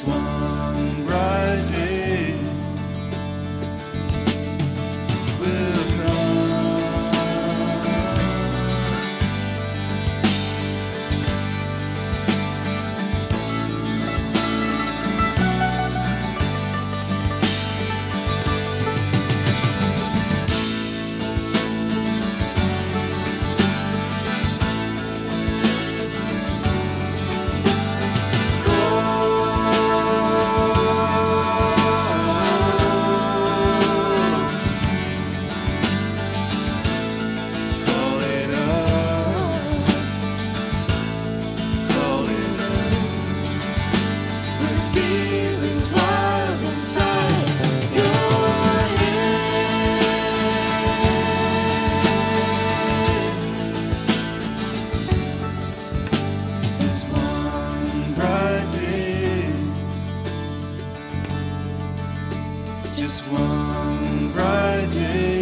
one bright. just one bright day.